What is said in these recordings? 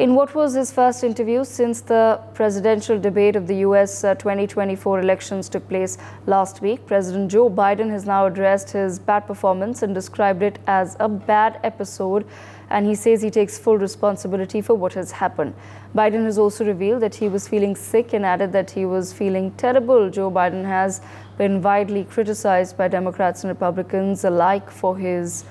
In what was his first interview since the presidential debate of the US uh, 2024 elections took place last week, President Joe Biden has now addressed his bad performance and described it as a bad episode. And he says he takes full responsibility for what has happened. Biden has also revealed that he was feeling sick and added that he was feeling terrible. Joe Biden has been widely criticized by Democrats and Republicans alike for his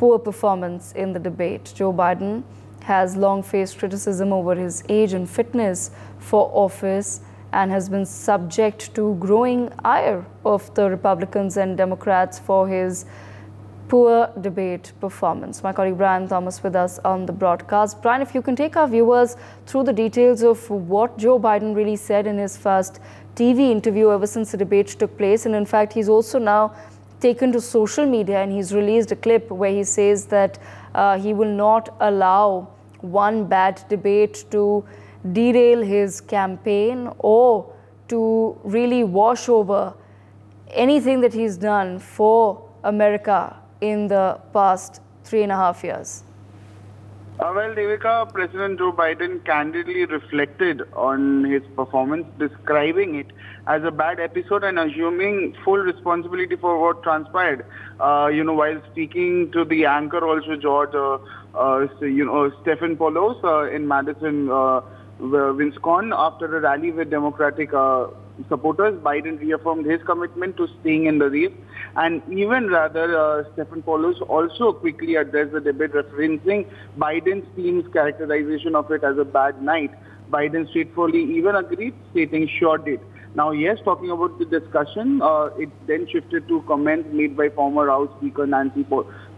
poor performance in the debate. Joe Biden has long faced criticism over his age and fitness for office and has been subject to growing ire of the Republicans and Democrats for his poor debate performance. My colleague Brian Thomas with us on the broadcast. Brian, if you can take our viewers through the details of what Joe Biden really said in his first TV interview ever since the debate took place. And in fact, he's also now taken to social media and he's released a clip where he says that uh, he will not allow one bad debate to derail his campaign or to really wash over anything that he's done for America in the past three and a half years? Uh, well, Devika, President Joe Biden candidly reflected on his performance, describing it as a bad episode and assuming full responsibility for what transpired. Uh, you know, while speaking to the anchor also, George, uh, uh you know, Stephanopoulos uh, in Madison, uh, Wisconsin, after a rally with Democratic supporters, Biden reaffirmed his commitment to staying in the race. And even rather, uh, Stephanopoulos also quickly addressed the debate, referencing Biden's team's characterization of it as a bad night. Biden straightforwardly even agreed, stating sure did. Now, yes, talking about the discussion, uh, it then shifted to comments made by former House Speaker Nancy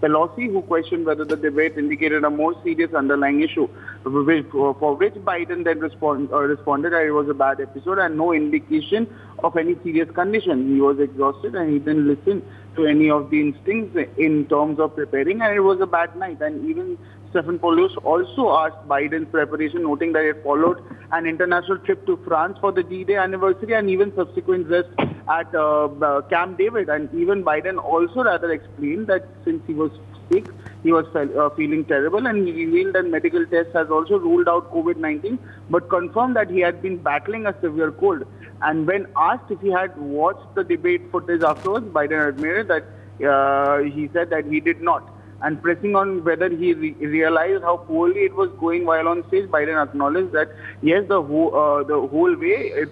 Pelosi, who questioned whether the debate indicated a more serious underlying issue, for which Biden then respond, uh, responded that it was a bad episode and no indication of any serious condition. He was exhausted and he didn't listen to any of the instincts in terms of preparing and it was a bad night. And even Stephanopoulos also asked Biden's preparation, noting that it followed an international trip to France for the D-Day anniversary and even subsequent rest at uh, Camp David. And even Biden also rather explained that since he was sick, he was uh, feeling terrible and he revealed that medical tests has also ruled out COVID-19 but confirmed that he had been battling a severe cold. And when asked if he had watched the debate footage afterwards, Biden admitted that uh, he said that he did not and pressing on whether he re realized how poorly it was going while on stage, Biden acknowledged that yes, the whole uh, the whole way it,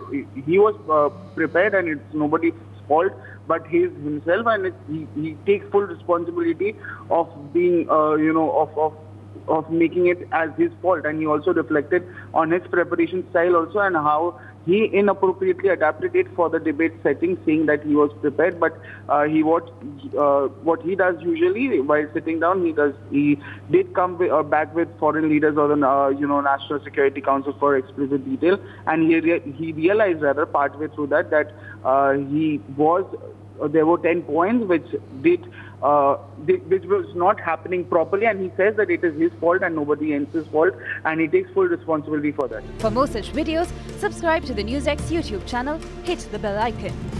he was uh, prepared and it's nobody's fault, but he's himself and it, he, he takes full responsibility of being uh, you know of of of making it as his fault and he also reflected on his preparation style also and how he inappropriately adapted it for the debate setting, saying that he was prepared. But uh, he what uh, what he does usually while sitting down, he does he did come with, uh, back with foreign leaders or the uh, you know National Security Council for explicit detail, and he re he realized rather partway through that that uh, he was there were 10 points which did uh, which was not happening properly and he says that it is his fault and nobody else's fault and he takes full responsibility for that. For more such videos, subscribe to the NewsX YouTube channel, hit the bell icon.